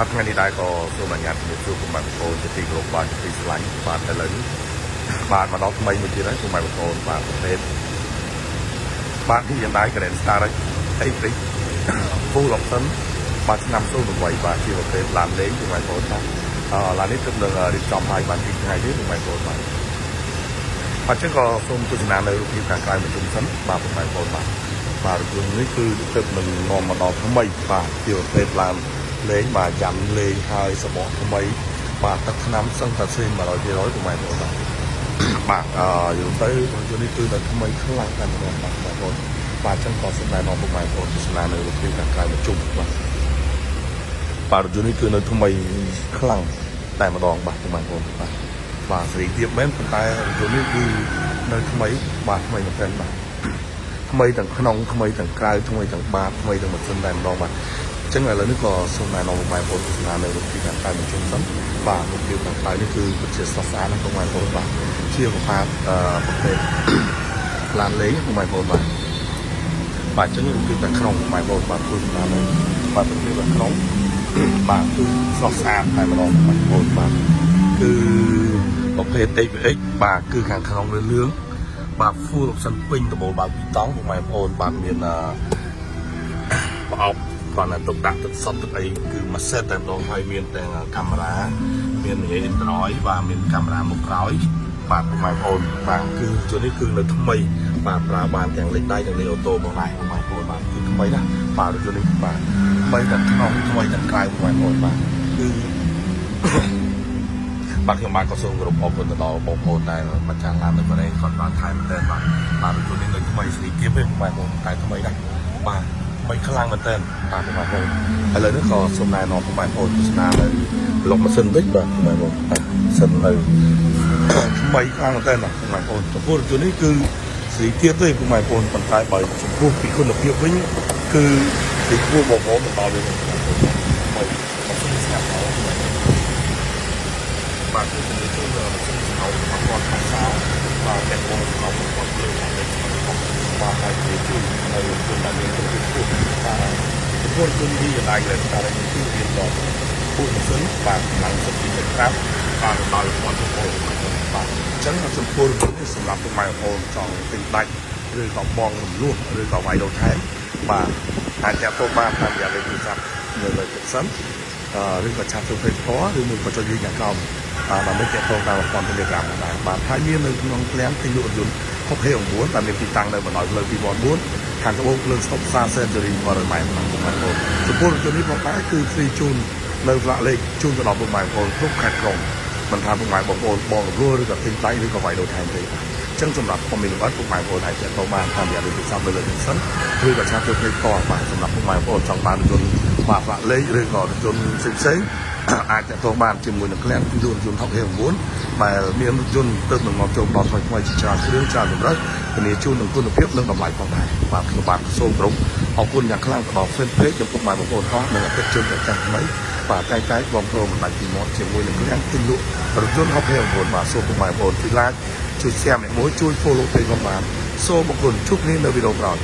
បាទថ្ងៃនេះដែរក៏សូមអនុញ្ញាតជំរាបសួរពុកម៉ែបងប្អូនជាទីគោរពបាទជាទីស្រឡាញ់បាទឥឡូវនេះបាទមកដល់ថ្មីមួយទៀតហើយពុកម៉ែបងប្អូនបាទប្រភេទបាទនេះយ៉ាងដែរ Grand Star អីព្រិច Full Option បាទឆ្នាំ08បាទជាប្រភេទឡានលេងពុកម៉ែបងប្អូនបាទអឺឡាននេះទើបនឹងរៀបចំឲ្យបានពីថ្ងៃនេះពុកម៉ែបងប្អូនបាទបាទចឹងក៏សូមទស្សនានៅរូបភាពខាងក្រៅប្រជុំសិនបាទពុកម៉ែបងប្អូនបាទបាទរថយន្តនេះគឺទើបនឹងនាំមកដល់ថ្មីបាទជាប្រភេទឡាន លេងបាទចាំលេងហើយសបកថ្មីបាទទឹកឆ្នាំសឹងតែសេ100%ពុកម៉ែបងប្អូនបាទបាទអឺយល់ទៅរថយន្តនេះគឺនៅថ្មីខ្លាំងតែម្ដងបាទបងប្អូនបាទចឹងក៏សូមណែនាំពុកម៉ែបងប្អូនទស្សនានៅរូបភាពខាងក្រៅប្រជុំបាទបាទរថយន្តនេះគឺនៅថ្មីខ្លាំងតែម្ដងបាទពុកម៉ែបងប្អូនបាទបាទសេរីទៀតមែនប៉ុន្តែរថយន្តនេះគឺនៅថ្មីបាទថ្មីមែនទែនបាទថ្មីទាំងក្នុងថ្មីទាំងក្រៅថ្មីទាំងបាតថ្មីទាំងម៉ាស៊ីនតែម្ដងបាទ អញ្ចឹងឥឡូវនេះក៏សូមណែនាំបងប្អូនទស្សនានៅរូបភាពខាងក្រៅបញ្ជុំសិនបាទរូបភាពខាងក្រៅនេះគឺពិតជាស្រស់ស្អាតណាស់បងប្អូនបាទជាប្រភេទអឺប្រភេទឡានលេងបងប្អូនបាទបាទអញ្ចឹងរូបភាពខាងក្នុងបងប្អូនបាទគឺស្នានៅបាទរូបភាពខាងក្នុងបាទគឺស្រស់ស្អាតតែម្ដងបងប្អូនបាទគឺប្រភេទ AVX បាទគឺខាងក្នុងលឿនលឿងបាទ full option ពេញដំបូលបើកពីតង់បងប្អូនបាទមានអឺប្រអប់ គាត់តែទុកដាក់ទឹកសុទ្ធទឹកអីគឺមួយសេតតែម្ដងហើយមានទាំងកាមេរ៉ាមាននិយាយ Android បាទមានកាមេរ៉ាមុខក្រោយបាទបងប្អូនបាទគឺជួននេះគឺនៅថ្មីបាទប្រើបានទាំងលេខដៃទាំងលេខអូតូបងដែរបងប្អូនបាទគឺថ្មីណាបាទជួននេះបាទថ្មីទាំងក្នុងថ្មីទាំងក្រៅបងប្អូនបាទគឺបាទខ្ញុំបាទក៏សូមគោរពអរគុណទៅដល់បងប្អូនដែលម្ចាស់ឡាននៅកូរ៉េគាត់បានថែមមែនទែនបាទបាទជួននេះនៅថ្មីស្រីគៀបទេបងប្អូនតែថ្មីណាបាទ ថ្មីខ្លាំងមែនទែនបាទបងប្អូនឥឡូវនេះក៏សូមណែនាំបងប្អូនទស្សនានៅប្លុកម៉ាស៊ីនតិចបាទបងប្អូនបាទម៉ាស៊ីននៅថ្មីខ្លាំងមែនទែនបាទបងប្អូនចំពោះរថយន្តនេះគឺស្រីទៀតទេបងប្អូនប៉ុន្តែបើចំពោះពីគុណភាពវិញគឺស្រីគួរបងប្អូនបន្តវាបងប្អូនថ្មីម៉ាស៊ីនស្ងាត់ហើយបាទគឺជំនួយជួយម៉ាស៊ីនស្ងោររបស់គាត់ខាងសោបាទតែបងស្ងោររបស់គាត់លើតែបាទហើយជួយ នៅគុណដែលមានគុណភាពខ្ពស់បាទចំពោះគុណវិទ្យាល័យដែលតែគឺរៀនដល់ពួកម៉ាស៊ីនបាទកម្លាំងសិទ្ធិក្រាបបាទដល់គាត់ទៅបាទអញ្ចឹងចំពោះនេះសម្រាប់ពុកម៉ែបងប្អូនចង់ទិញដាច់ឬក៏បងរំលោះឬក៏វាយដូរថែមបាទអាចចាត់ទោសបានតាមរយៈលេខទូរស័ព្ទនៅលើទឹកសិនអឺឬក៏ឆាតទៅ Facebook ឬមួយក៏ចុចលីងខាងក្រោមបាទដើម្បីទាក់ទងតាមប្រព័ន្ធ Telegram ដែរបាទហើយមាននៅក្នុងឃ្លាំងទិញលក់រថយន្ត69ដែលមានទីតាំងនៅបណ្ដោយផ្លូវ2004 ខាងត្បូងភ្លើងស្តុបសាសេនជូរីបរិមាណបងប្អូនចំពោះរថយន្តនេះផងដែរគឺហ្វ្រីជូននៅផ្លាកលេខជូនទៅដល់បងប្អូនគ្រប់ខេត្តក្រុងមិនថាពុកម៉ែបងប្អូនបងរំលោះឬក៏ទិញដៃឬក៏វាយដូរថែមទេបាទអញ្ចឹងសម្រាប់ខ្ញុំមានលម្អិតពុកម៉ែបងប្អូនអាចទៅបានតាមរយៈលេខទូរស័ព្ទនៅលើនេះសិនឬក៏ឆាតទៅភ្លេចតបាទសម្រាប់ពុកម៉ែបងប្អូនចង់បានរថយន្ត បាទផ្លាកលេខឬក៏រថយន្តផ្សេងៗអាចតទៅបានជាមួយនឹងក្លៀនយន្តយន្តថប់ហេ9ដែលមានយន្តទៅនឹងមកចូលដល់ថ្មីថ្មីជាច្រើនគ្រឿងច្រើនកម្រិតធានាជូននឹងគុណភាពនិងតម្លៃផងដែរបាទខ្ញុំបាទសូមក្រុមអរគុណយ៉ាងខ្លាំងទៅដល់ fan page ចំពោះបងប្អូនអស់និងអតិថិជនប្រចាំថ្មីបាទតែតែបងប្អូនមិនបាច់ពីមាត់ជាមួយនឹងក្លៀនទិញលក់រថយន្តហប់ហេ9បាទសូមបងប្អូនជួយ like ជួយ share អ្នកមួយជួយ follow page ផងបាទសូមអរគុណជួបគ្នានៅវីដេអូក្រោយ